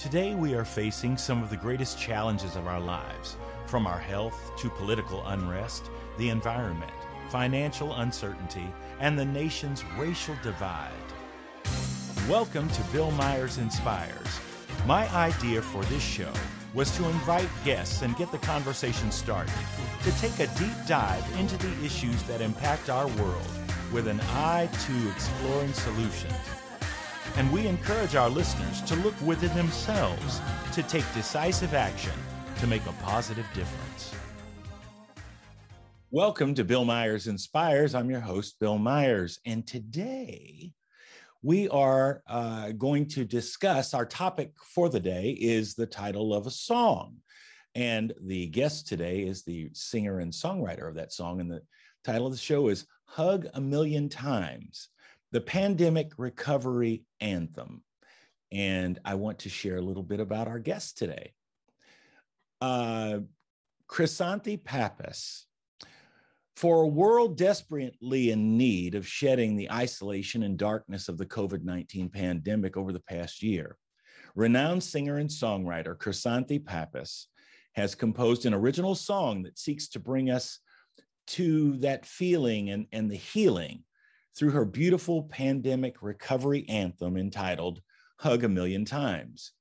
Today, we are facing some of the greatest challenges of our lives, from our health to political unrest, the environment, financial uncertainty, and the nation's racial divide. Welcome to Bill Myers Inspires. My idea for this show was to invite guests and get the conversation started, to take a deep dive into the issues that impact our world with an eye to exploring solutions. And we encourage our listeners to look within themselves to take decisive action to make a positive difference. Welcome to Bill Myers Inspires. I'm your host, Bill Myers. And today we are uh, going to discuss our topic for the day is the title of a song. And the guest today is the singer and songwriter of that song. And the title of the show is Hug a Million Times the Pandemic Recovery Anthem. And I want to share a little bit about our guest today. Uh, Krisanthi Pappas. For a world desperately in need of shedding the isolation and darkness of the COVID 19 pandemic over the past year, renowned singer and songwriter Krisanthi Pappas has composed an original song that seeks to bring us to that feeling and, and the healing through her beautiful pandemic recovery anthem entitled Hug a Million Times.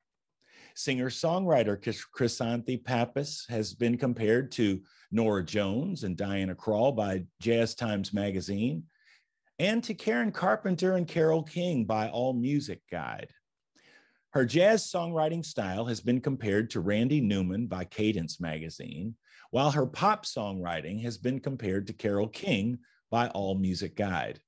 Singer songwriter Krisanthi Pappas has been compared to Norah Jones and Diana Krall by Jazz Times Magazine, and to Karen Carpenter and Carole King by All Music Guide. Her jazz songwriting style has been compared to Randy Newman by Cadence Magazine, while her pop songwriting has been compared to Carole King by All Music Guide.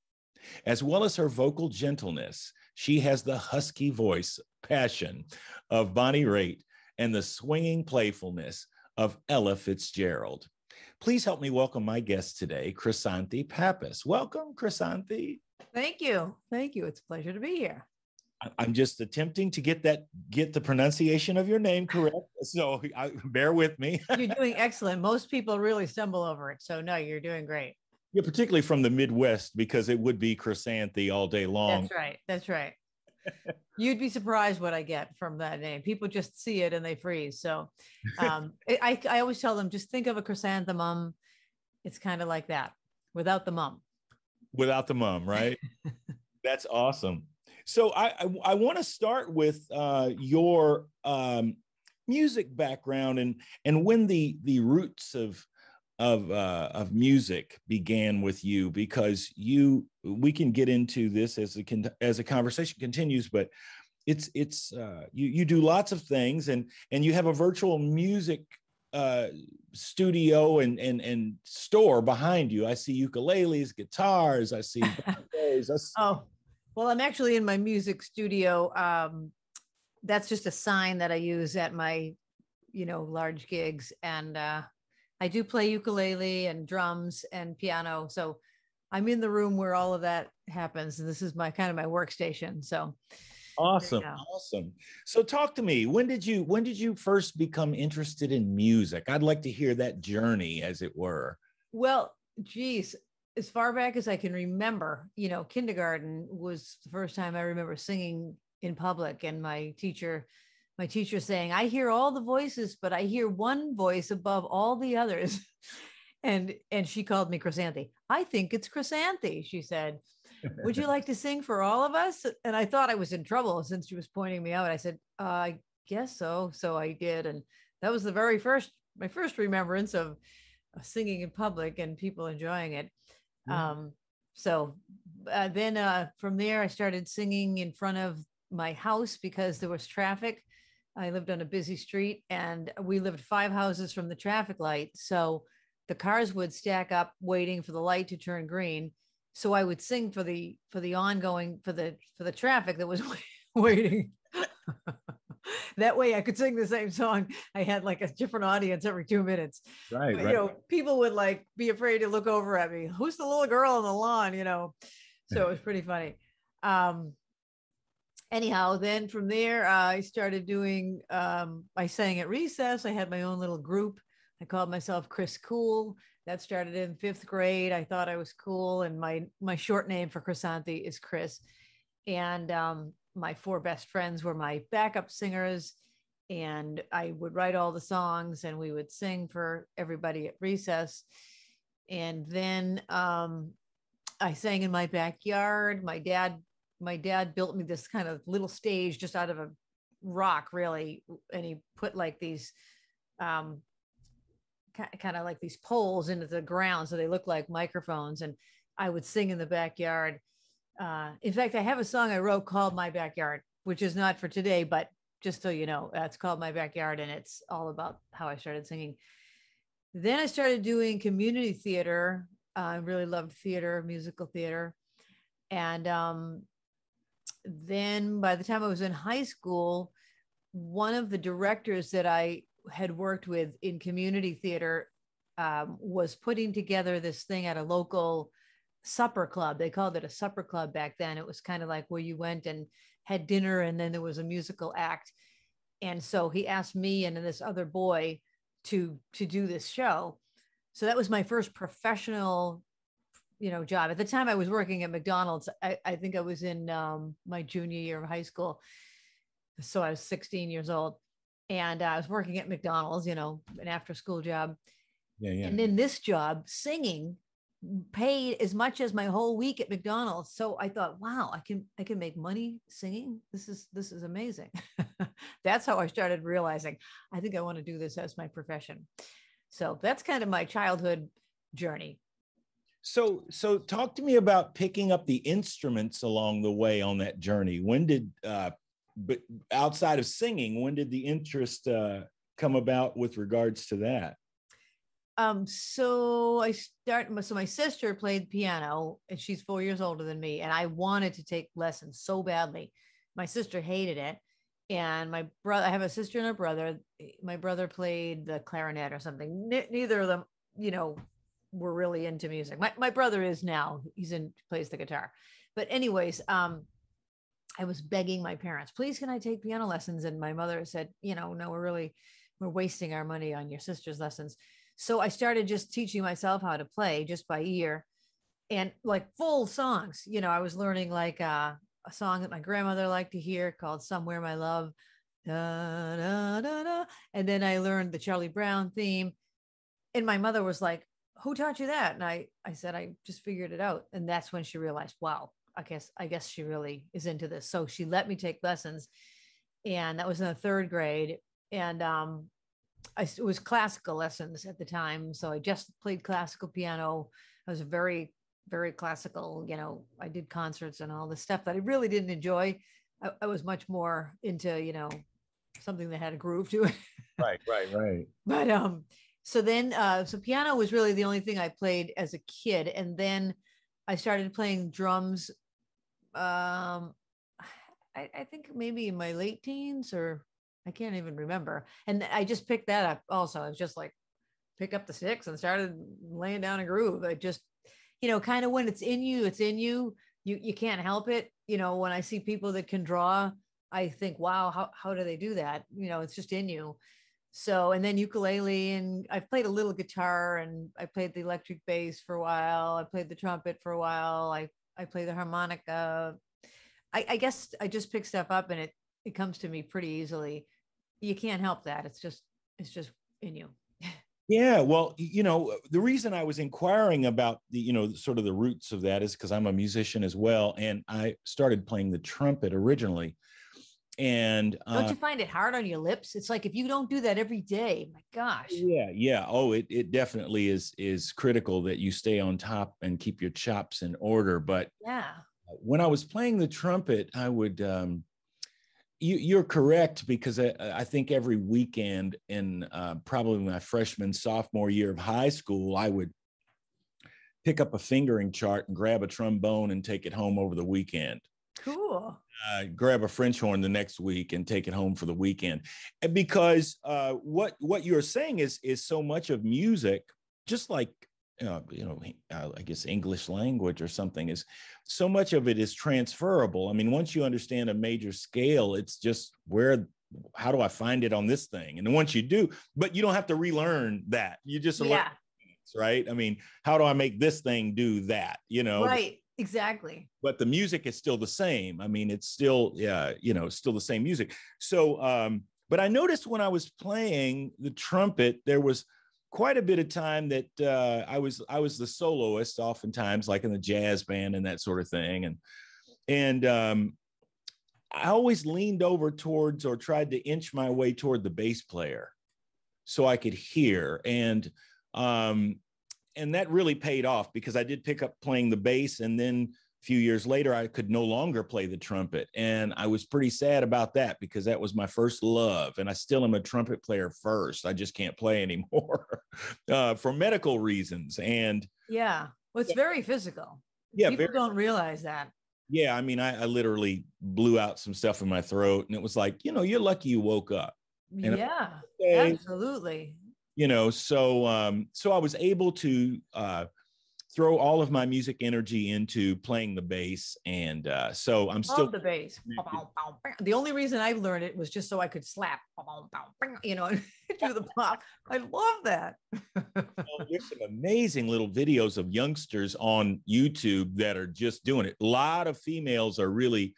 As well as her vocal gentleness, she has the husky voice passion of Bonnie Raitt and the swinging playfulness of Ella Fitzgerald. Please help me welcome my guest today, Krisanthi Pappas. Welcome, Krisanthi. Thank you. Thank you. It's a pleasure to be here. I'm just attempting to get that get the pronunciation of your name correct. So I, bear with me. you're doing excellent. Most people really stumble over it. So no, you're doing great. Yeah, particularly from the Midwest, because it would be chrysanthi all day long. That's right. That's right. You'd be surprised what I get from that name. People just see it and they freeze. So um, I, I always tell them just think of a chrysanthemum. It's kind of like that without the mum. Without the mum, right? That's awesome. So I I, I want to start with uh, your um, music background and and when the the roots of of uh, of music began with you because you we can get into this as a as a conversation continues but it's it's uh, you you do lots of things and and you have a virtual music uh, studio and and and store behind you. I see ukuleles, guitars. I see. I see oh, well, I'm actually in my music studio. Um, that's just a sign that I use at my, you know, large gigs, and uh, I do play ukulele and drums and piano. So I'm in the room where all of that happens. And this is my kind of my workstation. So awesome. Awesome. So talk to me. When did you when did you first become interested in music? I'd like to hear that journey as it were. Well, geez, as far back as I can remember, you know, kindergarten was the first time I remember singing in public and my teacher my teacher saying, I hear all the voices, but I hear one voice above all the others. and and she called me Krisanthi. I think it's Krisanthi, she said. Would you like to sing for all of us? And I thought I was in trouble since she was pointing me out. I said, uh, I guess so. So I did. And that was the very first, my first remembrance of singing in public and people enjoying it. Um, so uh, then uh, from there, I started singing in front of my house because there was traffic. I lived on a busy street and we lived five houses from the traffic light. So the cars would stack up waiting for the light to turn green. So I would sing for the for the ongoing for the for the traffic that was waiting. that way I could sing the same song. I had like a different audience every two minutes. Right, but, right. You know, people would like be afraid to look over at me. Who's the little girl on the lawn? You know, so it was pretty funny. Um, anyhow, then from there, I started doing, um, I sang at recess. I had my own little group. I called myself Chris Cool. That started in fifth grade. I thought I was cool. And my, my short name for Krisanthi is Chris. And um, my four best friends were my backup singers and I would write all the songs and we would sing for everybody at recess. And then um, I sang in my backyard. My dad, my dad built me this kind of little stage just out of a rock, really, and he put like these um, kind of like these poles into the ground so they look like microphones. And I would sing in the backyard. Uh, in fact, I have a song I wrote called My Backyard, which is not for today, but just so you know, it's called My Backyard and it's all about how I started singing. Then I started doing community theater. Uh, I really loved theater, musical theater. And um, then by the time I was in high school, one of the directors that I had worked with in community theater um, was putting together this thing at a local supper club. They called it a supper club back then. It was kind of like where you went and had dinner and then there was a musical act. And so he asked me and this other boy to to do this show. So that was my first professional, you know, job. At the time I was working at McDonald's. I, I think I was in um, my junior year of high school. So I was 16 years old. And uh, I was working at McDonald's, you know, an after school job. Yeah, yeah. And then this job, singing, paid as much as my whole week at McDonald's. So I thought, wow, I can I can make money singing. This is this is amazing. that's how I started realizing I think I want to do this as my profession. So that's kind of my childhood journey. So so talk to me about picking up the instruments along the way on that journey. When did uh but outside of singing, when did the interest uh come about with regards to that? Um, so I start so my sister played piano and she's four years older than me, and I wanted to take lessons so badly. My sister hated it. And my brother, I have a sister and a brother. My brother played the clarinet or something. neither of them, you know, were really into music. My, my brother is now, he's in, plays the guitar. But, anyways, um, I was begging my parents, please, can I take piano lessons? And my mother said, you know, no, we're really, we're wasting our money on your sister's lessons. So I started just teaching myself how to play just by ear and like full songs. You know, I was learning like uh, a song that my grandmother liked to hear called Somewhere My Love. Da, da, da. And then I learned the Charlie Brown theme. And my mother was like, Who taught you that? And I, I said, I just figured it out. And that's when she realized, wow, I guess, I guess she really is into this. So she let me take lessons. And that was in the third grade. And um, I, it was classical lessons at the time. So I just played classical piano. I was very, very classical. You know, I did concerts and all this stuff that I really didn't enjoy. I, I was much more into, you know, something that had a groove to it. right, right, right. But um, so then, uh, so piano was really the only thing I played as a kid, and then I started playing drums. Um, I, I think maybe in my late teens or I can't even remember. And I just picked that up also. I was just like, pick up the sticks and started laying down a groove. I just, you know, kind of when it's in you, it's in you. You you can't help it. You know, when I see people that can draw, I think, wow, how how do they do that? You know, it's just in you. So, and then ukulele, and I've played a little guitar, and I played the electric bass for a while. I played the trumpet for a while. I I play the harmonica. I, I guess I just pick stuff up, and it it comes to me pretty easily. You can't help that. It's just it's just in you. Yeah, well, you know, the reason I was inquiring about the, you know, sort of the roots of that is because I'm a musician as well, and I started playing the trumpet originally. And uh, don't you find it hard on your lips? It's like if you don't do that every day, my gosh. Yeah, yeah. Oh, it it definitely is is critical that you stay on top and keep your chops in order. But yeah, when I was playing the trumpet, I would um, you, are correct because I, I, think every weekend in uh, probably my freshman sophomore year of high school, I would pick up a fingering chart and grab a trombone and take it home over the weekend. Cool. Uh, grab a French horn the next week and take it home for the weekend, and because uh, what what you're saying is is so much of music, just like uh, you know, uh, I guess English language or something is so much of it is transferable. I mean, once you understand a major scale, it's just where, how do I find it on this thing? And then once you do, but you don't have to relearn that. You just yeah. right. I mean, how do I make this thing do that? You know, right. Exactly. But the music is still the same. I mean, it's still, yeah, you know, still the same music. So, um, but I noticed when I was playing the trumpet, there was quite a bit of time that uh, I was I was the soloist, oftentimes like in the jazz band and that sort of thing, and and um, I always leaned over towards or tried to inch my way toward the bass player so I could hear and um, and that really paid off because I did pick up playing the bass and then a few years later I could no longer play the trumpet. And I was pretty sad about that because that was my first love and I still am a trumpet player first. I just can't play anymore uh, for medical reasons. And yeah. Well it's very physical. Yeah people very, don't realize that. Yeah I mean I, I literally blew out some stuff in my throat and it was like you know you're lucky you woke up. And yeah absolutely you know so um so i was able to uh throw all of my music energy into playing the bass and uh so i'm still Love the bass. The only reason i learned it was just so i could slap you know do the pop. I love that. Well, there's some amazing little videos of youngsters on youtube that are just doing it. A lot of females are really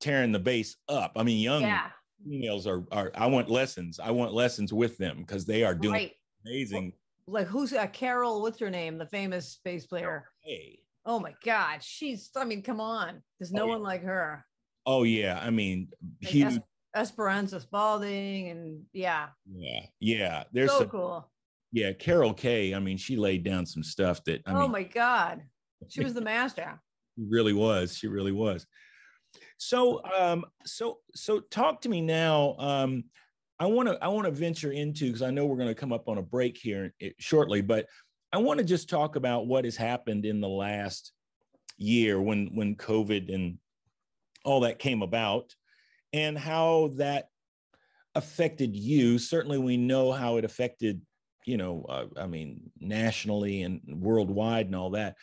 tearing the bass up. I mean young yeah females are are I want lessons. I want lessons with them because they are doing right. amazing. like who's uh, Carol? What's her name? The famous bass player. Hey. Oh my God, she's. I mean, come on. There's no Oh, yeah. one like her. Oh yeah, I mean, Like huge. Es- Esperanza Spalding, and yeah, yeah, yeah. There's so some, cool. yeah. Carol Kaye. I mean, she laid down some stuff that I oh mean, my God, she was the master. she really was. She really was. So, um, so, so, talk to me now. Um, I want to, I want to venture into because I know we're going to come up on a break here eh, shortly, but I want to just talk about what has happened in the last year when when COVID and all that came about, and how that affected you. Certainly, we know how it affected, you know, uh, I mean, nationally and worldwide and all that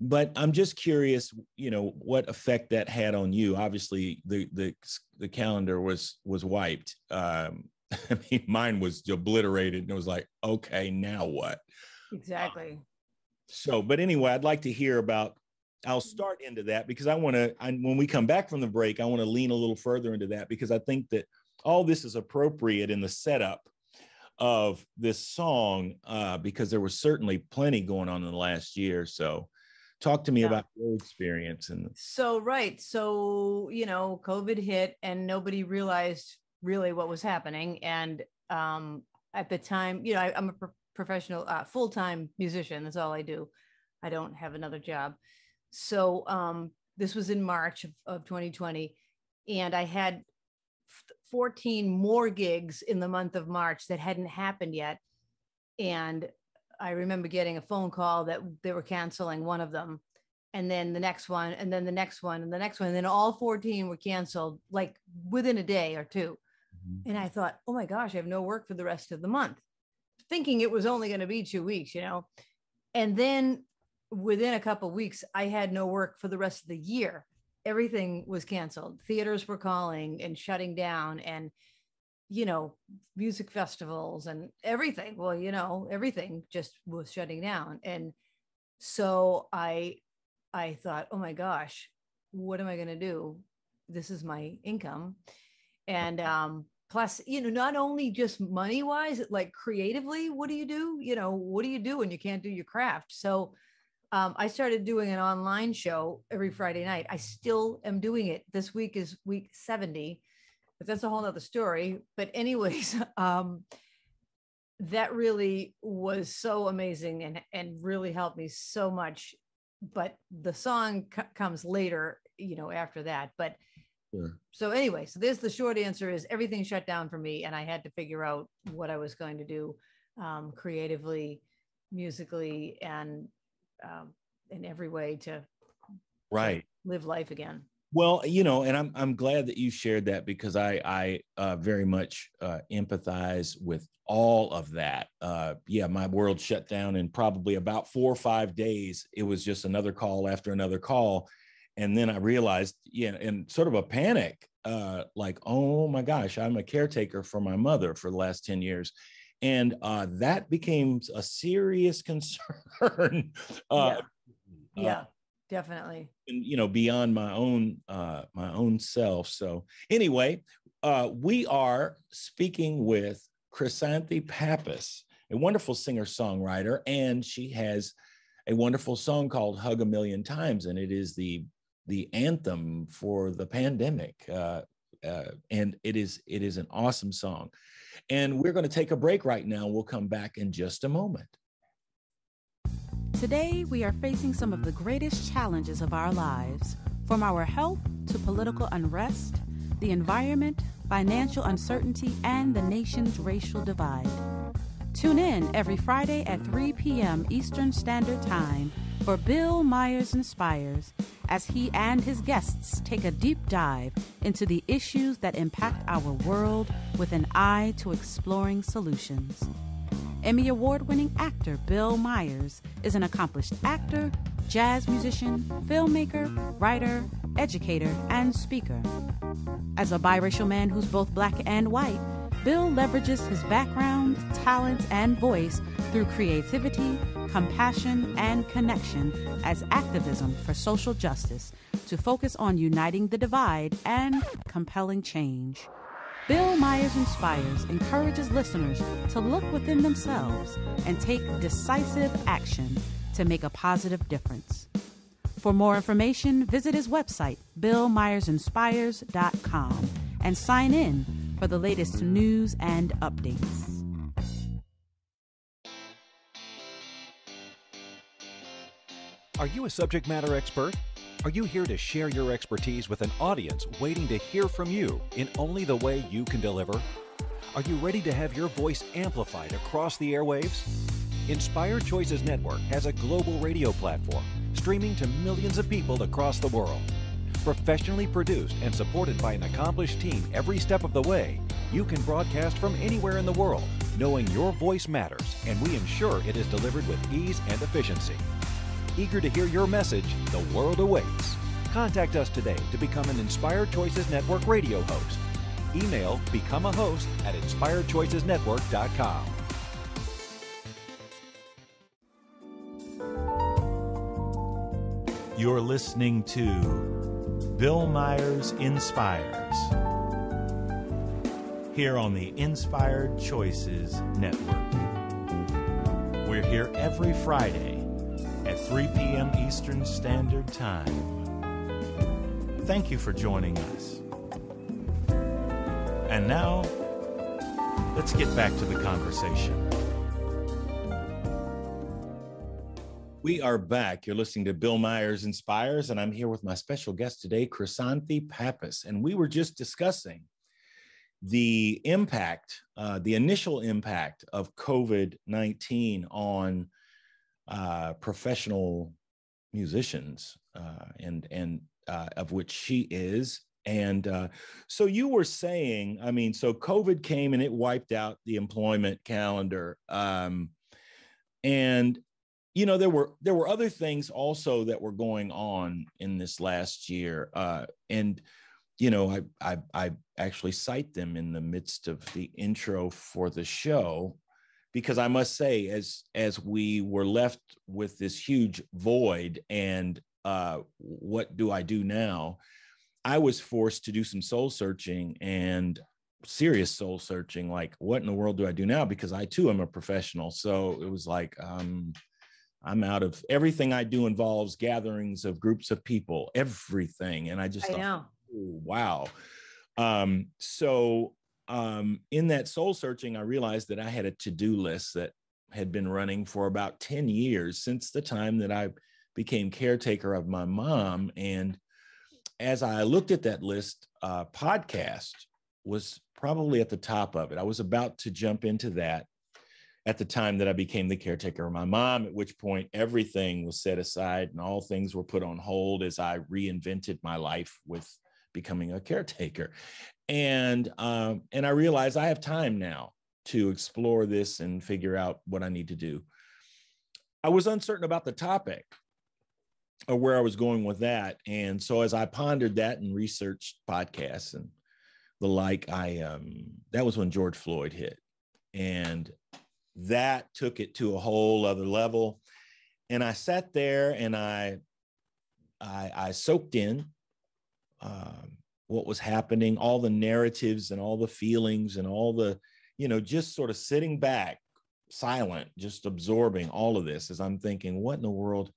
but I'm just curious, you know, what effect that had on you. Obviously, the the the calendar was was wiped. Um, I mean, mine was obliterated, and it was like, okay, now what? Exactly. So, but anyway, I'd like to hear about. I'll start into that because I want to. When we come back from the break, I want to lean a little further into that because I think that all this is appropriate in the setup of this song uh, because there was certainly plenty going on in the last year. So, talk to me Yeah. about your experience and So right, so you know, COVID hit, and nobody realized really what was happening. And um, at the time, you know, I, I'm a pro- professional, uh, full time musician. That's all I do. I don't have another job. So um, this was in March of, of 2020, and I had f- 14 more gigs in the month of March that hadn't happened yet. And I remember getting a phone call that they were canceling one of them, and then the next one, and then the next one, and the next one, and then all 14 were canceled like within a day or two. Mm-hmm. And I thought, oh my gosh, I have no work for the rest of the month, thinking it was only going to be two weeks, you know. And then within a couple weeks, I had no work for the rest of the year. Everything was canceled. Theaters were calling and shutting down, and you know, music festivals and everything. Well, you know, everything just was shutting down. And so I I thought, oh my gosh, what am I going to do? This is my income. And um, plus, you know, not only just money wise, like creatively, what do you do? You know, what do you do when you can't do your craft? So um, I started doing an online show every Friday night. I still am doing it. This week is week 70, but that's a whole nother story. But, anyways, um, that really was so amazing and, and really helped me so much but the song co- comes later you know after that but so anyway so there's the short answer is everything shut down for me and i had to figure out what i was going to do um, creatively musically and um, in every way to right. live life again Well, you know, and I'm I'm glad that you shared that because I I uh, very much uh, empathize with all of that. Uh, yeah, my world shut down in probably about four or five days. It was just another call after another call, and then I realized, yeah, in sort of a panic, uh, like, oh my gosh, I'm a caretaker for my mother for the last ten years. And uh, that became a serious concern. uh, yeah uh, definitely. And, you know, beyond my own uh, my own self. So anyway, uh, we are speaking with Krisanthi Pappas, a wonderful singer songwriter, and she has a wonderful song called "Hug a Million Times," and it is the the anthem for the pandemic. Uh, uh, and it is it is an awesome song. And we're going to take a break right now. We'll come back in just a moment. Today, we are facing some of the greatest challenges of our lives, from our health to political unrest, the environment, financial uncertainty, and the nation's racial divide. Tune in every Friday at 3 p.m. Eastern Standard Time for Bill Myers Inspires as he and his guests take a deep dive into the issues that impact our world with an eye to exploring solutions. Emmy Award winning actor Bill Myers is an accomplished actor, jazz musician, filmmaker, writer, educator, and speaker. As a biracial man who's both black and white, Bill leverages his background, talents, and voice through creativity, compassion, and connection as activism for social justice to focus on uniting the divide and compelling change. Bill Myers Inspires encourages listeners to look within themselves and take decisive action to make a positive difference. For more information, visit his website, billmyersinspires.com, and sign in for the latest news and updates. Are you a subject matter expert? Are you here to share your expertise with an audience waiting to hear from you in only the way you can deliver? Are you ready to have your voice amplified across the airwaves? Inspired Choices Network has a global radio platform streaming to millions of people across the world. Professionally produced and supported by an accomplished team every step of the way, you can broadcast from anywhere in the world, knowing your voice matters, and we ensure it is delivered with ease and efficiency. Eager to hear your message, the world awaits. Contact us today to become an Inspired Choices Network radio host. Email become a host at inspiredchoicesnetwork.com. You're listening to Bill Myers Inspires here on the Inspired Choices Network. We're here every Friday at 3 p.m. Eastern Standard Time. Thank you for joining us. And now, let's get back to the conversation. We are back. You're listening to Bill Myers Inspires, and I'm here with my special guest today, Krisanthi Pappas. And we were just discussing the impact, uh, the initial impact of COVID 19 on uh, professional musicians, uh, and and uh, of which she is. And uh, so you were saying, I mean, so COVID came and it wiped out the employment calendar, um, and you know there were there were other things also that were going on in this last year, uh, and you know I, I I actually cite them in the midst of the intro for the show because I must say, as as we were left with this huge void, and uh, what do I do now? I was forced to do some soul searching and serious soul searching. Like, what in the world do I do now? Because I too am a professional. So it was like, um, I'm out of everything I do involves gatherings of groups of people, everything, and I just I know. Oh, wow. Um, so um, in that soul searching, I realized that I had a to do list that had been running for about 10 years since the time that I became caretaker of my mom. And as I looked at that list, uh, podcast was probably at the top of it. I was about to jump into that at the time that I became the caretaker of my mom, at which point everything was set aside and all things were put on hold as I reinvented my life with becoming a caretaker and um, and I realized I have time now to explore this and figure out what I need to do. I was uncertain about the topic or where I was going with that, and so as I pondered that and researched podcasts and the like, I um, that was when George Floyd hit, and that took it to a whole other level. And I sat there and I I, I soaked in um, what was happening, all the narratives and all the feelings and all the, you know, just sort of sitting back, silent, just absorbing all of this as I'm thinking, what in the world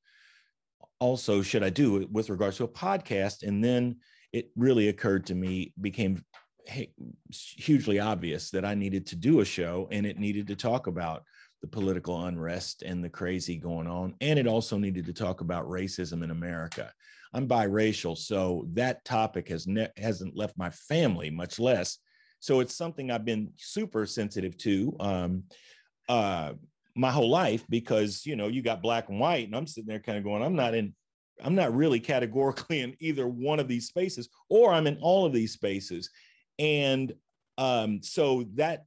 also should I do with regards to a podcast? And then it really occurred to me, became hugely obvious that I needed to do a show and it needed to talk about the political unrest and the crazy going on. And it also needed to talk about racism in America. I'm biracial, so that topic has ne- hasn't left my family, much less. So it's something I've been super sensitive to um, uh, my whole life because you know you got black and white, and I'm sitting there kind of going, I'm not in, I'm not really categorically in either one of these spaces, or I'm in all of these spaces, and um, so that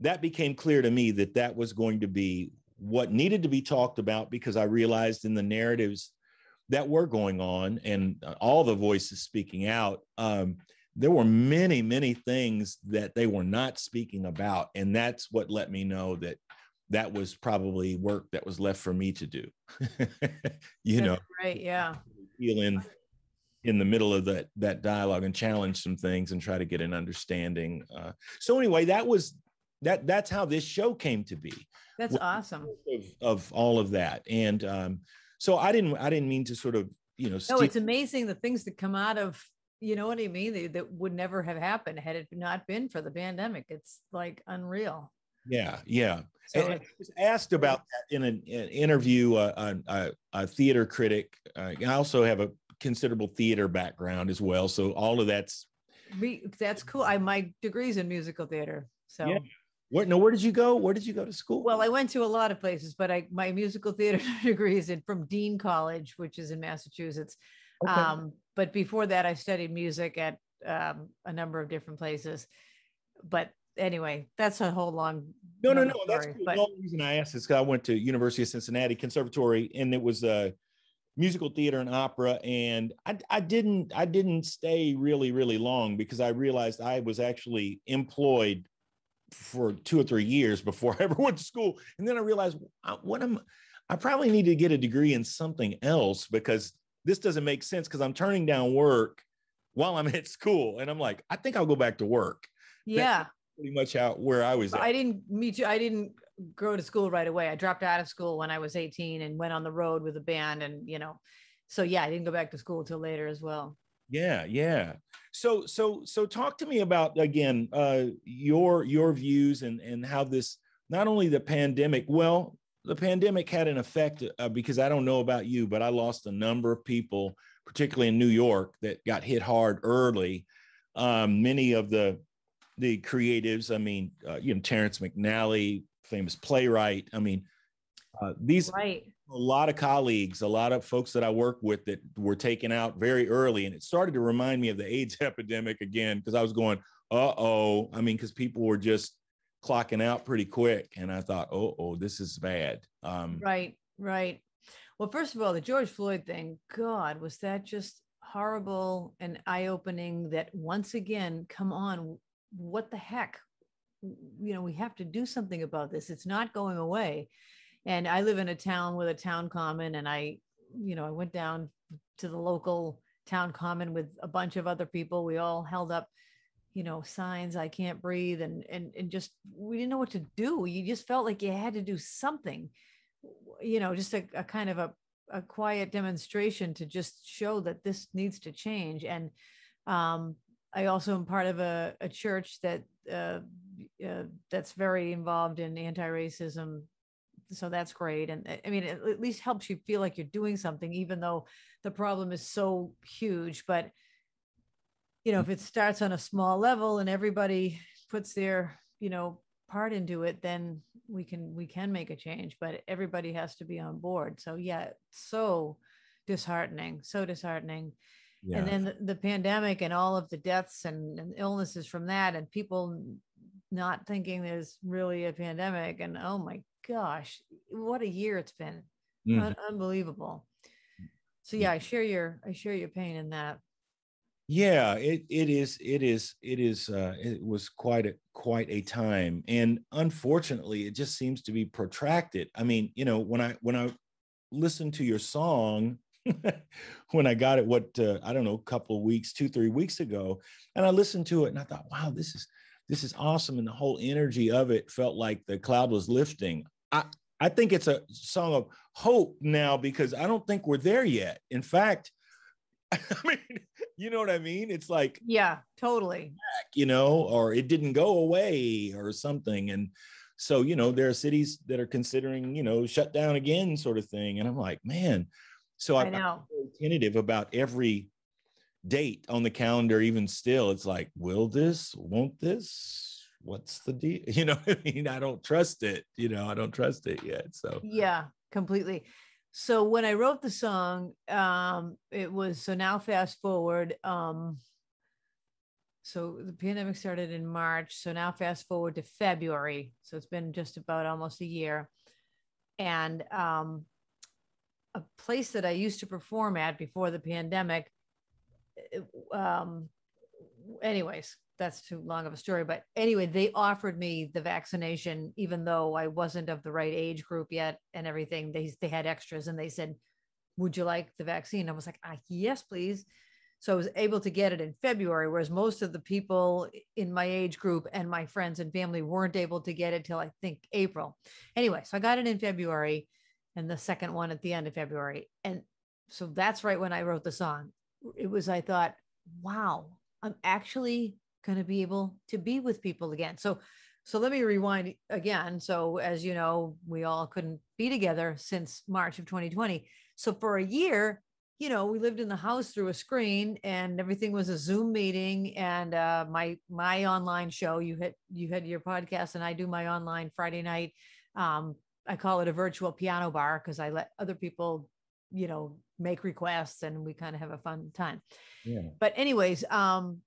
that became clear to me that that was going to be what needed to be talked about because I realized in the narratives that were going on and uh, all the voices speaking out, um, there were many, many things that they were not speaking about. And that's what let me know that that was probably work that was left for me to do. you know, right. Yeah. Feeling in the middle of that that dialogue and challenge some things and try to get an understanding. Uh, so anyway, that was that that's how this show came to be. That's awesome. Of, of all of that, and um, so I didn't I didn't mean to sort of you know. No, it's amazing the things that come out of you know what I mean. They, that would never have happened had it not been for the pandemic. It's like unreal. Yeah, yeah. So and I was asked about that in an, an interview. Uh, a, a, theater critic. Uh, I also have a considerable theater background as well, so all of that's. That's cool. I my degrees in musical theater. So yeah. Where, no, where did you go? Where did you go to school? Well, I went to a lot of places, but I my musical theater degree is in from Dean College, which is in Massachusetts. Okay. Um, but before that, I studied music at um, a number of different places. But anyway, that's a whole long. No, no, no. Story, that's cool. But, the only reason I asked is because I went to University of Cincinnati Conservatory, and it was a musical theater and opera. And I, I didn't, I didn't stay really, really long because I realized I was actually employed for two or three years before I ever went to school. And then I realized uh, what am I probably need to get a degree in something else because this doesn't make sense because I'm turning down work while I'm at school. And I'm like, I think I'll go back to work. Yeah. That's pretty much out where I was. At. I didn't meet you. I didn't go to school right away. I dropped out of school when I was 18 and went on the road with a band and, you know, so yeah, I didn't go back to school till later as well. Yeah, yeah. So so so talk to me about again uh your your views and and how this not only the pandemic, well, the pandemic had an effect uh, because I don't know about you, but I lost a number of people, particularly in New York, that got hit hard early. Um, many of the the creatives, I mean, uh, you know, Terrence McNally, famous playwright. I mean, uh, these right a lot of colleagues, a lot of folks that I work with that were taken out very early. And it started to remind me of the AIDS epidemic again, because I was going, uh oh. I mean, because people were just clocking out pretty quick. And I thought, oh, oh, this is bad. Um, right, right. Well, first of all, the George Floyd thing, God, was that just horrible and eye opening that once again, come on, what the heck? You know, we have to do something about this. It's not going away and I live in a town with a town common, and I, you know, I went down to the local town common with a bunch of other people. We all held up, you know, signs I can't breathe, and and and just we didn't know what to do. You just felt like you had to do something, you know, just a, a kind of a a quiet demonstration to just show that this needs to change. And um, I also am part of a, a church that uh, uh, that's very involved in anti-racism so that's great and eh, i mean it at least helps you feel like you're doing something even though the problem is so huge but you know mm. if it starts on a small level and everybody puts their you know part into it then we can we can make a change but everybody has to be on board. So yeah so disheartening so disheartening. Yeah. and then the, the, pandemic and all of the deaths and, and illnesses from that and people not thinking there's really a pandemic and oh my gosh, what a year it's been. Mm-hmm. Un- unbelievable. So yeah, I share your I share your pain in that. Yeah, it it is it is it is uh it was quite a quite a time and unfortunately it just seems to be protracted. I mean, you know, when I when I listen to your song when I got it, what uh, I don't know, a couple of weeks, two, three weeks ago, and I listened to it and I thought, wow, this is this is awesome, and the whole energy of it felt like the cloud was lifting. I I think it's a song of hope now because I don't think we're there yet. In fact, I mean, you know what I mean? It's like yeah, totally. You know, or it didn't go away or something, and so you know there are cities that are considering you know shut down again, sort of thing. And I'm like, man so I, I know. I'm tentative about every date on the calendar, even still. It's like, will this, won't this? What's the deal? You know, I mean, I don't trust it. You know, I don't trust it yet. So yeah, completely. So when I wrote the song, um, it was so now fast forward. Um, so the pandemic started in March. So now fast forward to February. So it's been just about almost a year. And um, a place that I used to perform at before the pandemic. Um, anyways, that's too long of a story. But anyway, they offered me the vaccination, even though I wasn't of the right age group yet and everything. They, they had extras and they said, Would you like the vaccine? I was like, ah, Yes, please. So I was able to get it in February, whereas most of the people in my age group and my friends and family weren't able to get it till I think April. Anyway, so I got it in February and the second one at the end of February. And so that's right when I wrote the song. It was, I thought, wow, I'm actually going to be able to be with people again. So, so let me rewind again. So, as you know, we all couldn't be together since March of 2020. So, for a year, you know, we lived in the house through a screen, and everything was a Zoom meeting. And uh, my my online show, you had you had your podcast, and I do my online Friday night um, I call it a virtual piano bar because I let other people, you know, make requests and we kind of have a fun time. Yeah. But anyways, um,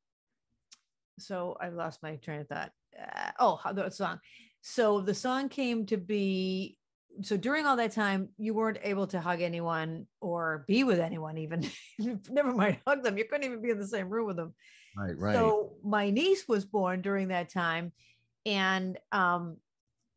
so I lost my train of thought. Uh, oh, the song. So the song came to be. So during all that time, you weren't able to hug anyone or be with anyone, even. Never mind hug them. You couldn't even be in the same room with them. Right, right. So my niece was born during that time, and um,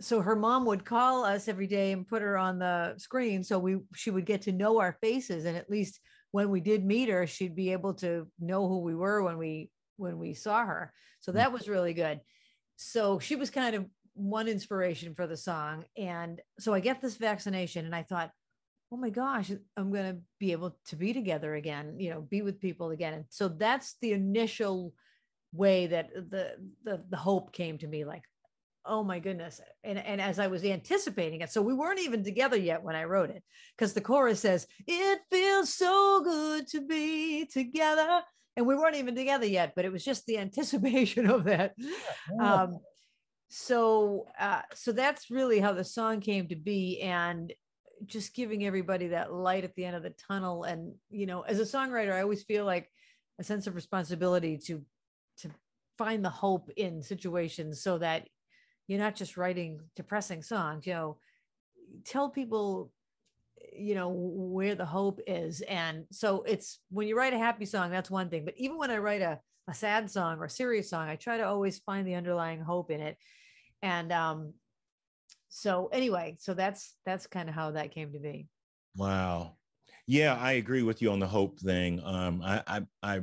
so her mom would call us every day and put her on the screen so we she would get to know our faces and at least when we did meet her she'd be able to know who we were when we when we saw her. So mm. that was really good. So she was kind of one inspiration for the song. And so i get this vaccination and i thought oh my gosh i'm going to be able to be together again you know be with people again. And so that's the initial way that the the, the hope came to me like oh my goodness. And and as i was anticipating it so we weren't even together yet when i wrote it because the chorus says it feels so good to be together and we weren't even together yet but it was just the anticipation of that. Yeah. um so uh so that's really how the song came to be and just giving everybody that light at the end of the tunnel. And you know as a songwriter i always feel like a sense of responsibility to to find the hope in situations so that you're not just writing depressing songs. You know tell people you know where the hope is and so it's when you write a happy song that's one thing but even when i write a, a sad song or a serious song i try to always find the underlying hope in it and um so anyway so that's that's kind of how that came to be. Wow. Yeah i agree with you on the hope thing um i i, I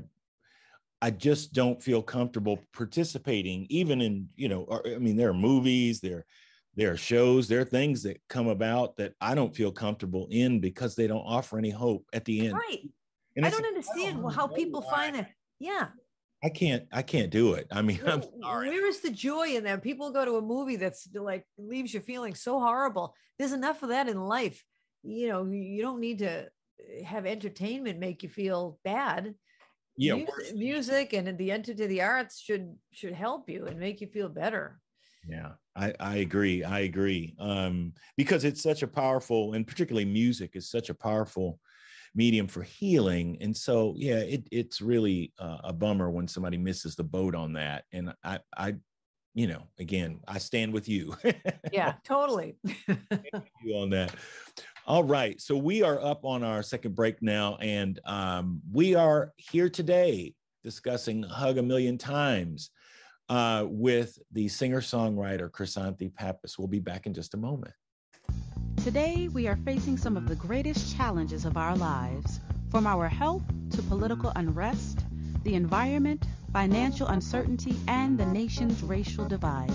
I just don't feel comfortable participating, even in, you know, I mean, there are movies, there, there are shows, there are things that come about that I don't feel comfortable in because they don't offer any hope at the end. Right. And I don't understand oh, I don't how people why. find it. Yeah. I can't, I can't do it. I mean, I'm sorry. Where is the joy in that? People go to a movie that's like leaves you feeling so horrible. There's enough of that in life. You know, you don't need to eh, have entertainment make you feel bad yeah music, music and the entity of the arts should should help you and make you feel better yeah i i agree i agree um because it's such a powerful and particularly music is such a powerful medium for healing and so yeah it, it's really uh, a bummer when somebody misses the boat on that and i i you know again i stand with you. Yeah totally. You on that. All right. So we are up on our second break now, and um, we are here today discussing Hug a Million Times uh, with the singer songwriter Krisanthi Pappas. We'll be back in just a moment. Today, we are facing some of the greatest challenges of our lives, from our health to political unrest, the environment, financial uncertainty, and the nation's racial divide.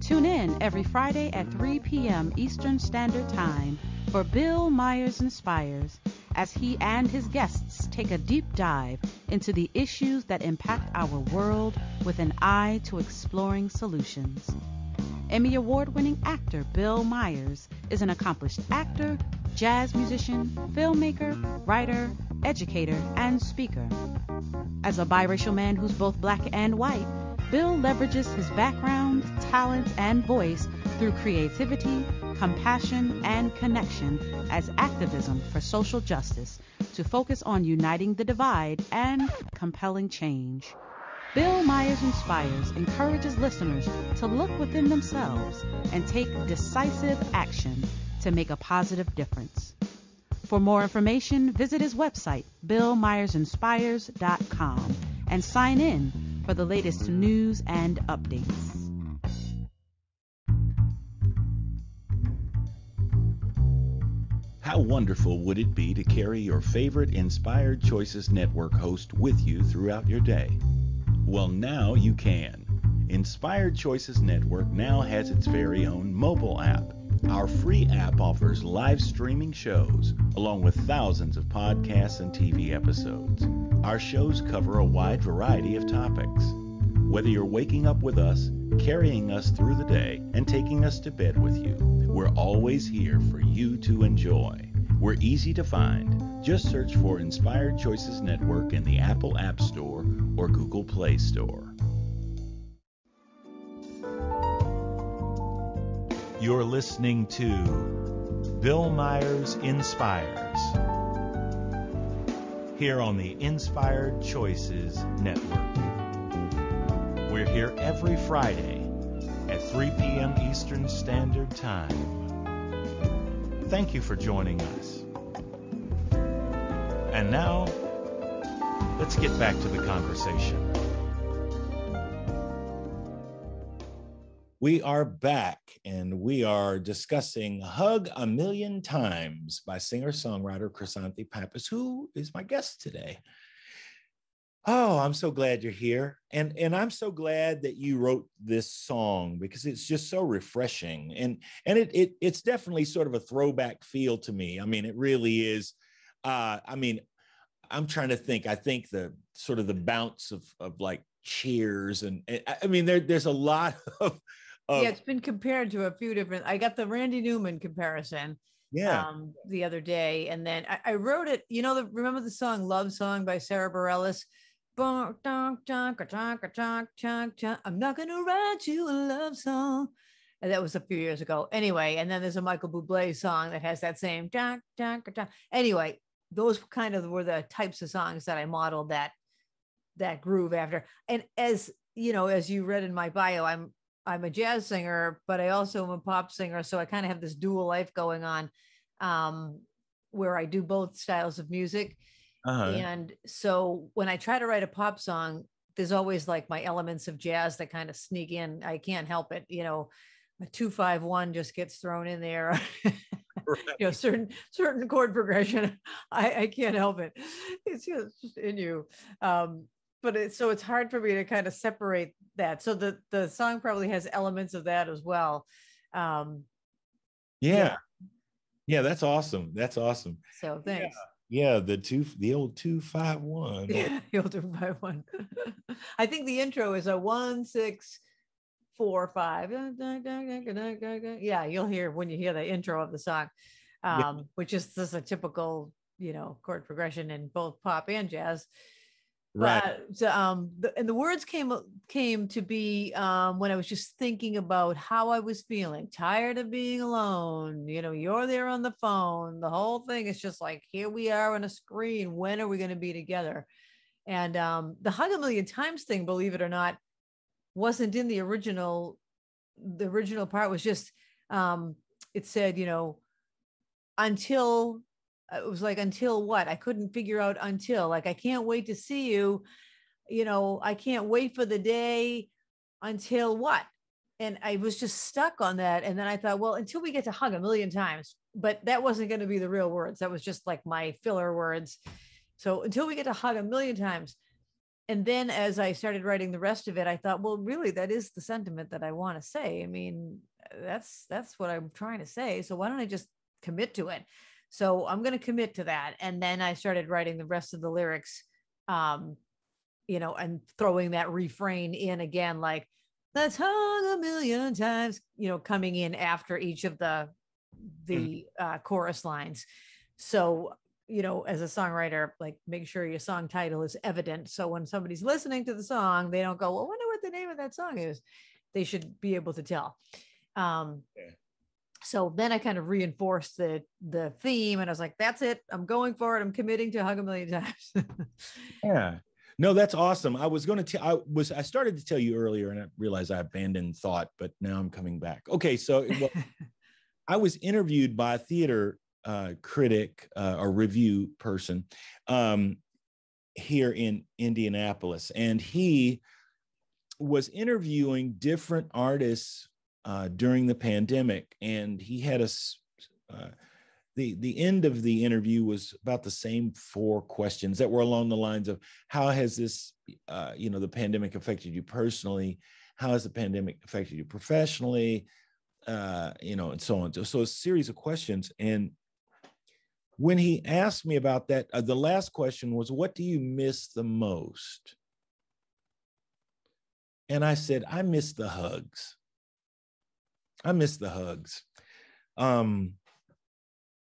Tune in every Friday at 3 p.m. Eastern Standard Time for Bill Myers Inspires as he and his guests take a deep dive into the issues that impact our world with an eye to exploring solutions. Emmy Award winning actor Bill Myers is an accomplished actor, jazz musician, filmmaker, writer, educator, and speaker. As a biracial man who's both black and white, Bill leverages his background, talent, and voice through creativity, compassion, and connection as activism for social justice to focus on uniting the divide and compelling change. Bill Myers Inspires encourages listeners to look within themselves and take decisive action to make a positive difference. For more information, visit his website, billmyersinspires.com, and sign in for the latest news and updates. How wonderful would it be to carry your favorite Inspired Choices Network host with you throughout your day? Well, now you can. Inspired Choices Network now has its very own mobile app. Our free app offers live streaming shows, along with thousands of podcasts and TV episodes. Our shows cover a wide variety of topics. Whether you're waking up with us, carrying us through the day, and taking us to bed with you, we're always here for you to enjoy. We're easy to find. Just search for Inspired Choices Network in the Apple App Store or Google Play Store. You're listening to Bill Myers Inspires here on the Inspired Choices Network. We're here every Friday at 3 p.m. Eastern Standard Time. Thank you for joining us. And now, let's get back to the conversation. We are back and we are discussing Hug a Million Times by singer songwriter Krisanthi Pappas, who is my guest today. Oh, I'm so glad you're here. And and I'm so glad that you wrote this song because it's just so refreshing. And and it, it it's definitely sort of a throwback feel to me. I mean, it really is. Uh, I mean, I'm trying to think. I think the sort of the bounce of of like cheers and, and I mean there there's a lot of, of yeah, it's been compared to a few different. I got the Randy Newman comparison yeah um, the other day, and then I, I wrote it. You know, the remember the song "Love Song" by Sara Bareilles. I'm not gonna write you a love song. And that was a few years ago. Anyway, and then there's a Michael Bublé song that has that same Anyway, those kind of were the types of songs that I modeled that that groove after. And as you know, as you read in my bio, I'm I'm a jazz singer, but I also am a pop singer. So I kind of have this dual life going on um, where I do both styles of music. Uh-huh. And so when I try to write a pop song, there's always like my elements of jazz that kind of sneak in. I can't help it. You know, a two five one just gets thrown in there. right. You know, certain certain chord progression. I, I can't help it. It's just, in you. Um, but it's so it's hard for me to kind of separate that. So the the song probably has elements of that as well. Um, yeah. yeah. Yeah, that's awesome. That's awesome. So thanks. Yeah. Yeah, the two, the old two five one. Yeah, the old two five one. I think the intro is a one six four five. Yeah, you'll hear when you hear the intro of the song, um, yeah. which is just a typical, you know, chord progression in both pop and jazz right. So, um the, and the words came came to be um when i was just thinking about how i was feeling tired of being alone you know you're there on the phone the whole thing is just like here we are on a screen when are we going to be together? And um the hug a million times thing believe it or not wasn't in the original the original part was just um it said you know until Uh, it was like until what i couldn't figure out until like i can't wait to see you you know i can't wait for the day until what and i was just stuck on that and then i thought well until we get to hug a million times but that wasn't going to be the real words. That was just like my filler words. So until we get to hug a million times. And then as I started writing the rest of it, I thought, well, really, that is the sentiment that I want to say. I mean, that's that's what I'm trying to say. So why don't I just commit to it? So I'm going to commit to that. And then I started writing the rest of the lyrics, um, you know, and throwing that refrain in again, like, let's hug a million times, you know, coming in after each of the the mm. uh, chorus lines. So, you know, as a songwriter, like make sure your song title is evident. So when somebody's listening to the song, they don't go, well, I wonder what the name of that song is. They should be able to tell. Um, yeah so then I kind of reinforced the the theme, and I was like, "That's it. I'm going for it. I'm committing to hug a million times." yeah, no, that's awesome. I was going to tell. I was. I started to tell you earlier, and I realized I abandoned thought, but now I'm coming back. Okay, so well, I was interviewed by a theater uh, critic uh, or review person um, here in Indianapolis, and he was interviewing different artists uh, during the pandemic, and he had us. Uh, the the end of the interview was about the same four questions that were along the lines of how has this uh, you know the pandemic affected you personally? How has the pandemic affected you professionally? Uh, you know and so on. So, so a series of questions. And when he asked me about that uh, the last question was what do you miss the most? And i said i miss the hugs I miss the hugs. Um,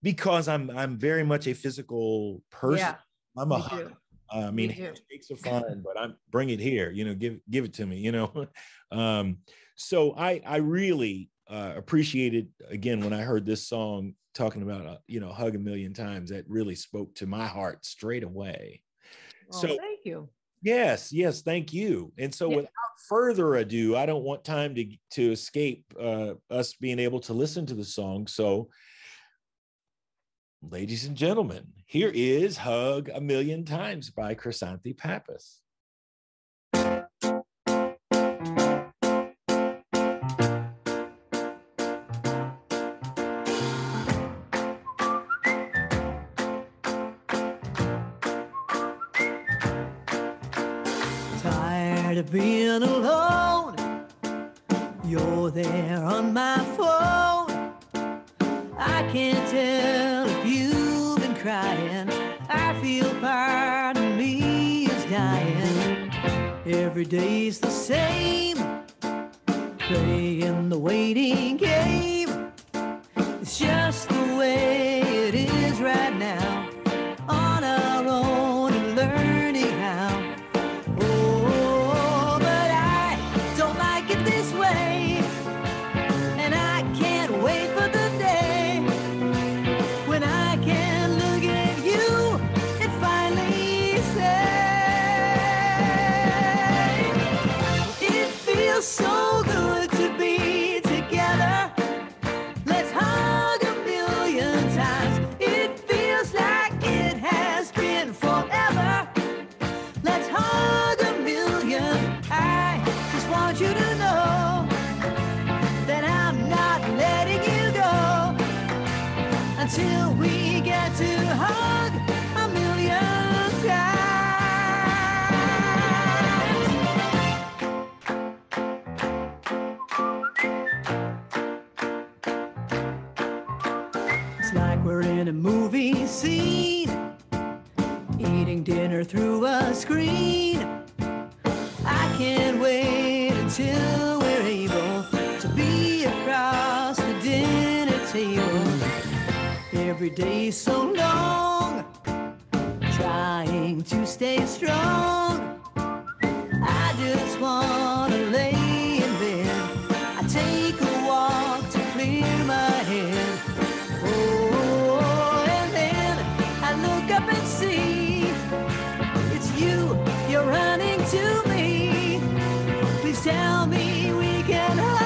because I'm I'm very much a physical person. Yeah, I'm a hug. I mean, handshakes are fine, but I'm bring it here. You know, give give it to me. You know, um, so I I really uh, appreciated again when I heard this song talking about uh, you know hug a million times. That really spoke to my heart straight away. Oh, so thank you. Yes, yes, thank you. And so, yeah. without further ado, I don't want time to to escape uh, us being able to listen to the song. So, ladies and gentlemen, here is "Hug a Million Times" by Krisanthi Pappas. Every day's the same, playing the waiting game. It's just the way tell me we can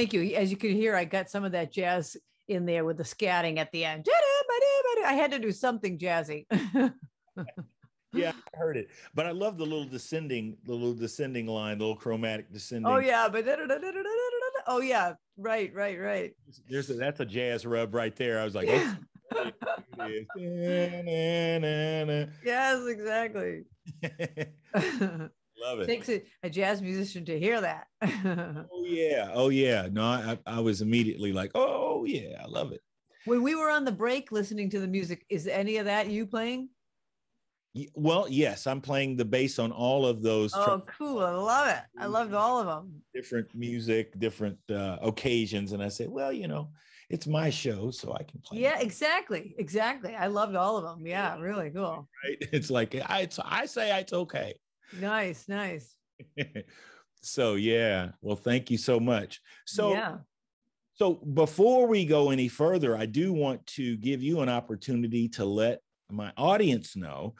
Thank you. As you can hear, I got some of that jazz in there with the scatting at the end. I had to do something jazzy. Yeah, I heard it, but I love the little descending, the little descending line, the little chromatic descending. oh yeah, but oh yeah, right, right, right. There's a, that's a jazz rub right there. I was like, Yeah. yes, exactly. Love it. Takes a, a jazz musician to hear that. Oh yeah, oh yeah. No, I, I was immediately like, oh yeah, I love it. when we were on the break listening to the music, is any of that you playing? Well, yes, I'm playing the bass on all of those Oh, cool. I love it. I loved all of them. different music, different uh, occasions, and I said, well, you know, it's my show, so I can play. it, Yeah, exactly. Exactly. I loved all of them. Yeah, really cool. right? It's like I, it's, I say it's okay. Nice, nice. so yeah, well, thank you so much. So yeah. So before we go any further, I do want to give you an opportunity to let my audience know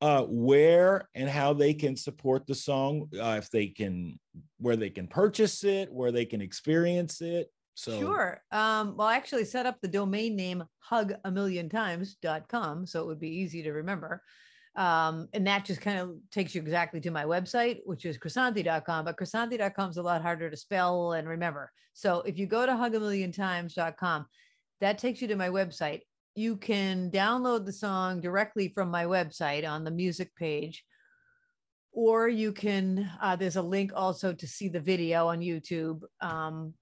uh, where and how they can support the song, uh, if they can, where they can purchase it, where they can experience it. So Sure. Um, well, I actually set up the domain name hugamilliontimes.com, so it would be easy to remember. Um, and that just kind of takes you exactly to my website, which is krisanthi.com. But krisanthi.com is a lot harder to spell and remember. So if you go to hugamilliontimes.com, that takes you to my website. You can download the song directly from my website on the music page. Or you can, uh, there's a link also to see the video on YouTube. Um,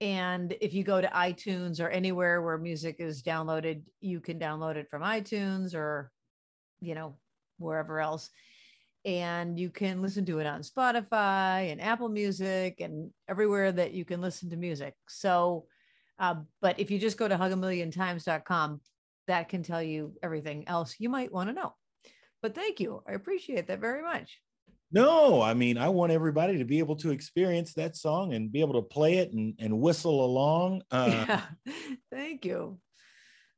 and if you go to iTunes or anywhere where music is downloaded, you can download it from iTunes or, you know, wherever else. And you can listen to it on Spotify and Apple Music and everywhere that you can listen to music. So, uh, but if you just go to hugamilliontimes.com, that can tell you everything else you might want to know. But thank you. I appreciate that very much. no, I mean, I want everybody to be able to experience that song and be able to play it and, and whistle along. Uh, yeah. Thank you.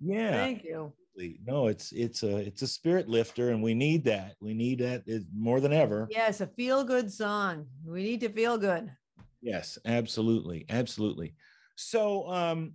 yeah. Thank you. Absolutely. No, it's it's a it's a spirit lifter, and we need that. We need that is more than ever. Yes, a feel good song. We need to feel good. Yes, absolutely, absolutely. So, um,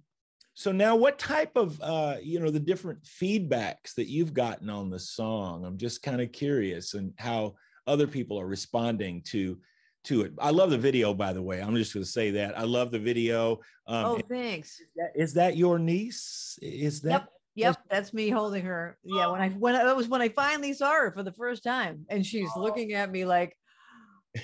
so now, what type of uh, you know the different feedbacks that you've gotten on the song? I'm just kind of curious, and how other people are responding to to it. I love the video, by the way. I'm just going to say that I love the video. Um, oh, is thanks. that- is that your niece? Is that? Yep. Yep, that's me holding her. Yeah, when I when I, that was when I finally saw her for the first time, and she's looking at me like,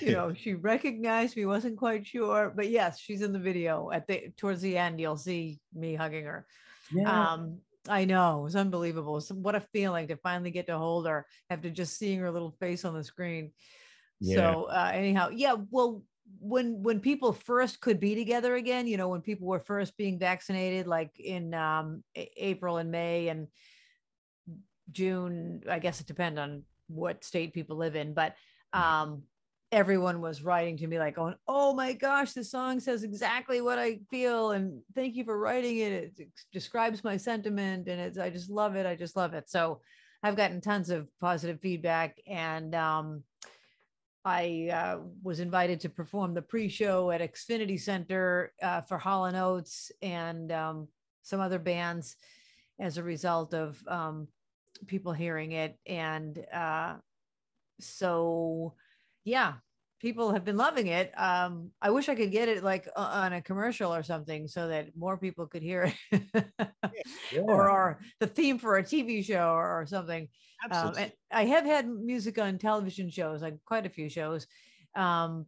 you know, she recognized me, wasn't quite sure, but yes, she's in the video. At the towards the end, you'll see me hugging her. Yeah. Um, I know it was unbelievable. So what a feeling to finally get to hold her after just seeing her little face on the screen. Yeah. So uh, anyhow, yeah. Well, when when people first could be together again, you know, when people were first being vaccinated, like in um, April and May and June, I guess it depends on what state people live in, but um, everyone was writing to me like going, "Oh my gosh, the song says exactly what I feel, and thank you for writing it. It describes my sentiment, and it's I just love it. I just love it." So I've gotten tons of positive feedback, and um, I uh, was invited to perform the pre-show at Xfinity Center uh, for Hall and Oates and um, some other bands as a result of um, people hearing it. And uh, so, yeah, people have been loving it. Um, I wish I could get it like uh, on a commercial or something so that more people could hear it, Yeah, or, or the theme for a TV show or, or something. Um, absolutely. and I have had music on television shows, like quite a few shows. Um,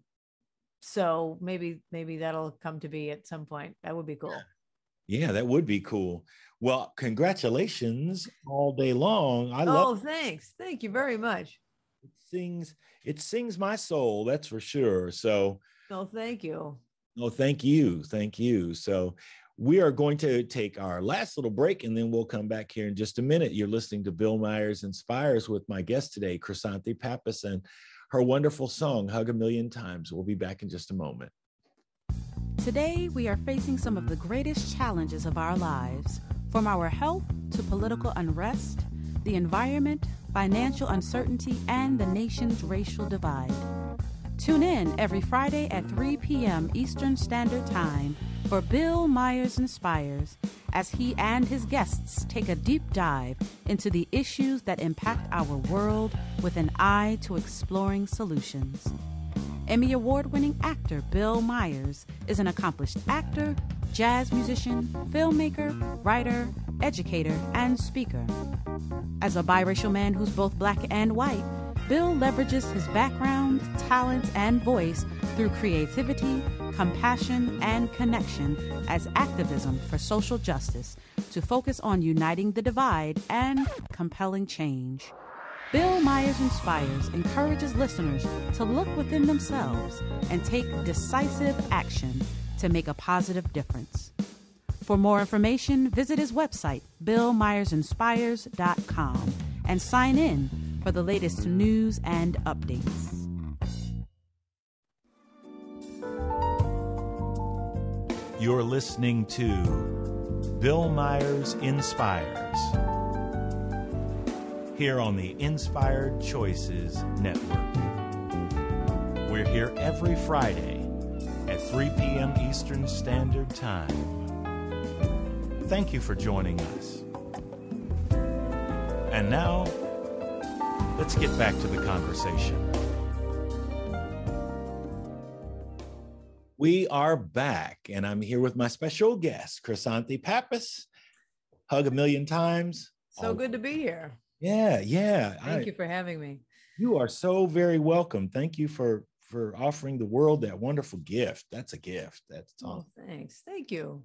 so maybe maybe that'll come to be at some point. That would be cool. yeah, that would be cool. Well, congratulations all day long. I oh, love thanks. Thank you very much. It sings it sings my soul, that's for sure. So No, thank you. No, thank you. Thank you. So we are going to take our last little break and then we'll come back here in just a minute. You're listening to Bill Myers Inspires with my guest today, Krisanthi Pappas, and her wonderful song, Hug a Million Times. We'll be back in just a moment. Today, we are facing some of the greatest challenges of our lives, from our health to political unrest, the environment, financial uncertainty, and the nation's racial divide. Tune in every Friday at 3 p.m. Eastern Standard Time for Bill Myers Inspires as he and his guests take a deep dive into the issues that impact our world with an eye to exploring solutions. Emmy Award winning actor Bill Myers is an accomplished actor, jazz musician, filmmaker, writer, educator, and speaker. As a biracial man who's both black and white, Bill leverages his background, talents, and voice through creativity, compassion, and connection as activism for social justice to focus on uniting the divide and compelling change. Bill Myers Inspires encourages listeners to look within themselves and take decisive action to make a positive difference. For more information, visit his website, billmyersinspires.com, and sign in for the latest news and updates. You're listening to Bill Myers Inspires here on the Inspired Choices Network. We're here every Friday at 3 p.m. Eastern Standard Time. Thank you for joining us. And now, let's get back to the conversation. We are back, and I'm here with my special guest, Krisanthi Pappas. Hug a million times. So Oh, good to be here. Yeah, yeah. Thank I- you for having me. you are so very welcome. Thank you for for offering the world that wonderful gift. That's a gift. That's all. Oh, thanks. Thank you.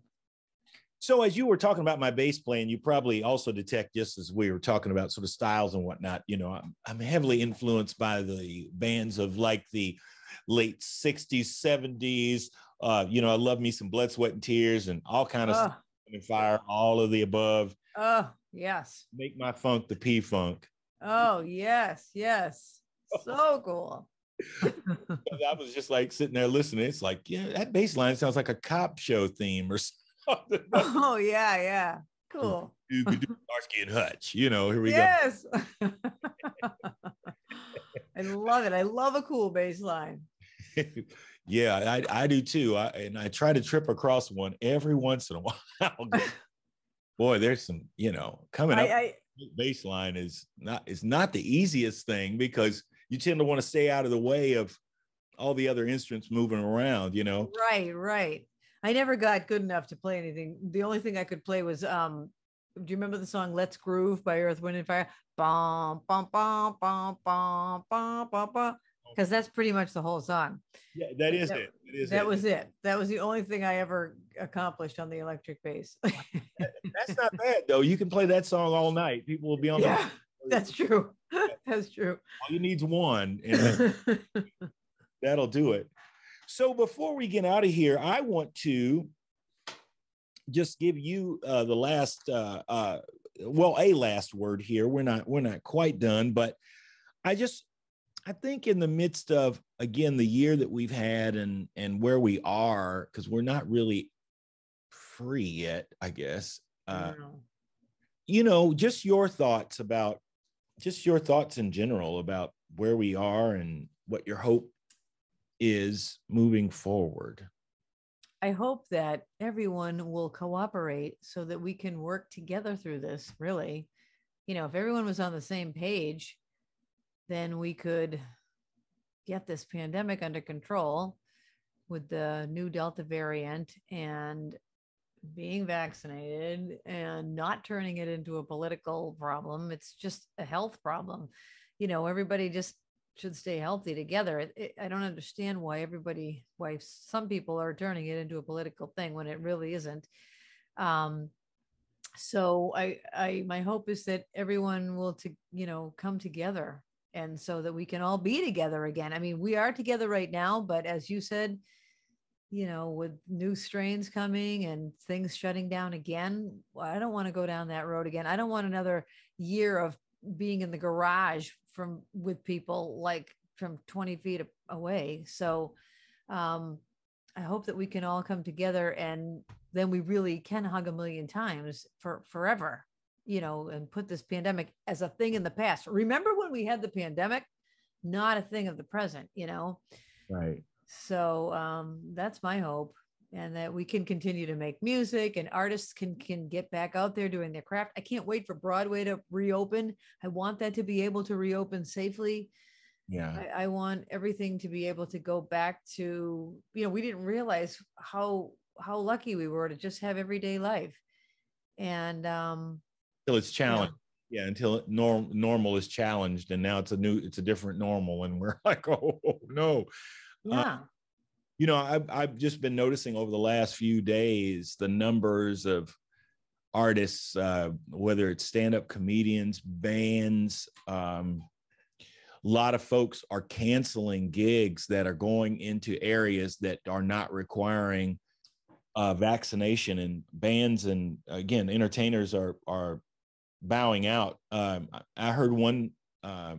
So as you were talking about my bass playing, you probably also detect just as we were talking about sort of styles and whatnot. You know, I'm, I'm heavily influenced by the bands of like the late '60s, '70s. Uh, you know, I love me some Blood, Sweat, and Tears, and all kind of Oh, stuff and fire, all of the above. oh, yes. Make my funk the P funk. Oh, yes. Yes. So cool. I was just like sitting there listening. It's like, yeah, that bass line sounds like a cop show theme or something. Oh, yeah. Yeah. Cool. do do Starsky and Hutch. You know, here we go. Yes. I love it. I love a cool bass line. yeah, I, I do too. I, and I try to trip across one every once in a while. Boy, there's some, you know, coming I, up. I bass line is not is not the easiest thing because you tend to want to stay out of the way of all the other instruments moving around. You know, right, right. I never got good enough to play anything. The only thing I could play was um do you remember the song Let's Groove by Earth, Wind and Fire? Bum bum bum bum bum bum bum bum. Because that's pretty much the whole song. yeah, that is That- it. It is That it. was it. That was the only thing I ever accomplished on the electric bass. That's not bad though. You can play that song all night. People will be on yeah, the. that's true. That's true. All you need's one, and that'll do it. So before we get out of here, I want to just give you uh, the last, uh, uh, well, a last word here. We're not we're not quite done, but I just I think in the midst of again the year that we've had and and where we are because we're not really free yet, I guess. Uh, you know, just your thoughts about just your thoughts in general about where we are and what your hope is moving forward. I hope that everyone will cooperate so that we can work together through this. Really, you know, if everyone was on the same page, then we could, get this pandemic under control with the new Delta variant and being vaccinated and not turning it into a political problem. It's just a health problem. You know, everybody just should stay healthy together. I don't understand why everybody, why some people are turning it into a political thing when it really isn't. Um, so I, I, my hope is that everyone will to, you know, come together and so that we can all be together again. I mean, we are together right now, but as you said, you know, with new strains coming and things shutting down again, I don't want to go down that road again. I don't want another year of being in the garage from with people like from 20 feet away. So um, I hope that we can all come together and then we really can hug a million times for forever, you know, and put this pandemic as a thing in the past. Remember when we had the pandemic? Not a thing of the present, you know? Right. So um, that's my hope, and that we can continue to make music and artists can can get back out there doing their craft. I can't wait for Broadway to reopen. I want that to be able to reopen safely. Yeah. I, I want everything to be able to go back to, you know, we didn't realize how how lucky we were to just have everyday life. And um until it's challenged. Yeah, yeah until norm, normal is challenged and now it's a new it's a different normal and we're like, oh no. Uh, yeah. Uh, you know, I've, I've just been noticing over the last few days the numbers of artists, uh, whether it's stand up comedians, bands. Um, a lot of folks are canceling gigs that are going into areas that are not requiring uh, vaccination, and bands and again, entertainers are are bowing out. Um, I heard one. Uh,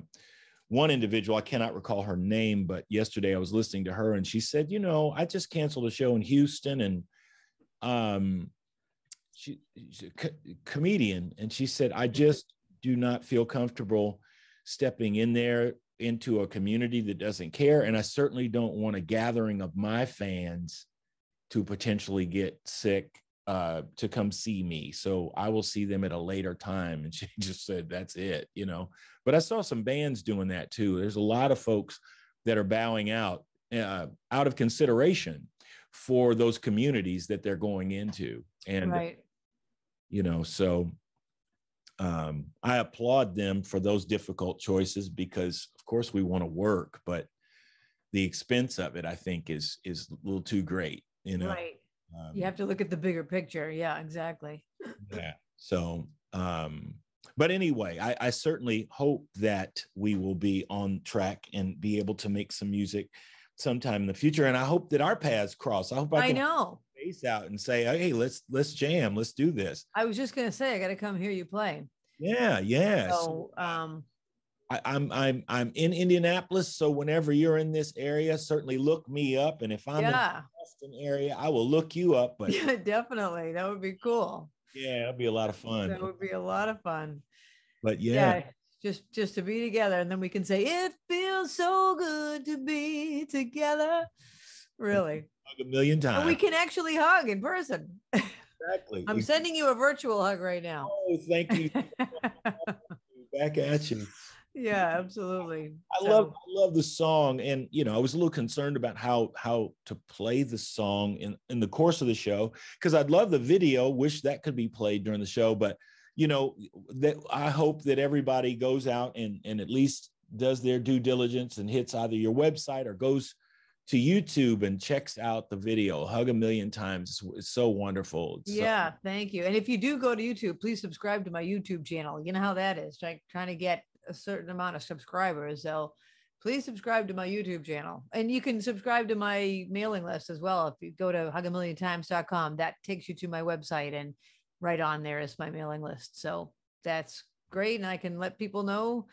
one individual, I cannot recall her name, but yesterday I was listening to her and she said, you know, I just canceled a show in Houston and um she, she's a co- comedian and she said, I just do not feel comfortable stepping in there into a community that doesn't care. And I certainly don't want a gathering of my fans to potentially get sick uh, to come see me. So I will see them at a later time. And she just said, that's it, you know. But I saw some bands doing that too. There's a lot of folks that are bowing out uh, out of consideration for those communities that they're going into. And, right. you know, so um, I applaud them for those difficult choices because, of course, we want to work, but the expense of it, I think, is is a little too great. You know, right um, you have to look at the bigger picture. Yeah, exactly. yeah. So, um, but anyway, I, I certainly hope that we will be on track and be able to make some music sometime in the future. And I hope that our paths cross. I hope I, I know face out and say, hey, let's let's jam, let's do this. I was just gonna say, I got to come hear you play. Yeah, yeah. So, um, I, I'm I'm I'm in Indianapolis, so whenever you're in this area, certainly look me up. And if I'm yeah. in the Boston area, I will look you up. But yeah, definitely, that would be cool. Yeah, that'd be a lot of fun. That would be a lot of fun. But yeah. yeah just just to be together, and then we can say it feels so good to be together. Really, hug a million times. And we can actually hug in person. Exactly. I'm sending you a virtual hug right now. Oh, thank you. Back at you yeah absolutely i so. love i love the song and you know i was a little concerned about how how to play the song in in the course of the show because i'd love the video wish that could be played during the show but you know that i hope that everybody goes out and and at least does their due diligence and hits either your website or goes to YouTube and checks out the video. Hug a million times. It's, so wonderful. It's yeah, so- thank you. And if you do go to YouTube, please subscribe to my YouTube channel. You know how that is, like trying to get a certain amount of subscribers, so please subscribe to my YouTube channel. And you can subscribe to my mailing list as well. If you go to hugamilliontimes.com, that takes you to my website and right on there is my mailing list. So that's great. And I can let people know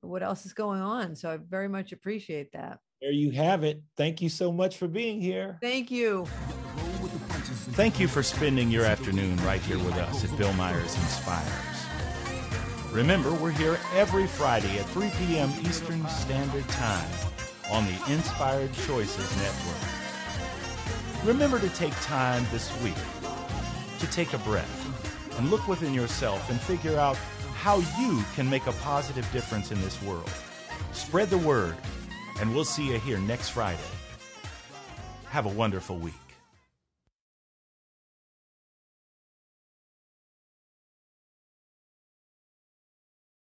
what else is going on. So I very much appreciate that. There you have it. Thank you so much for being here. Thank you. Thank you for spending your afternoon right here with us at Bill Myers Inspires. Remember, we're here every Friday at 3 p.m. Eastern Standard Time on the Inspired Choices Network. Remember to take time this week to take a breath and look within yourself and figure out how you can make a positive difference in this world. Spread the word And we'll see you here next Friday. Have a wonderful week.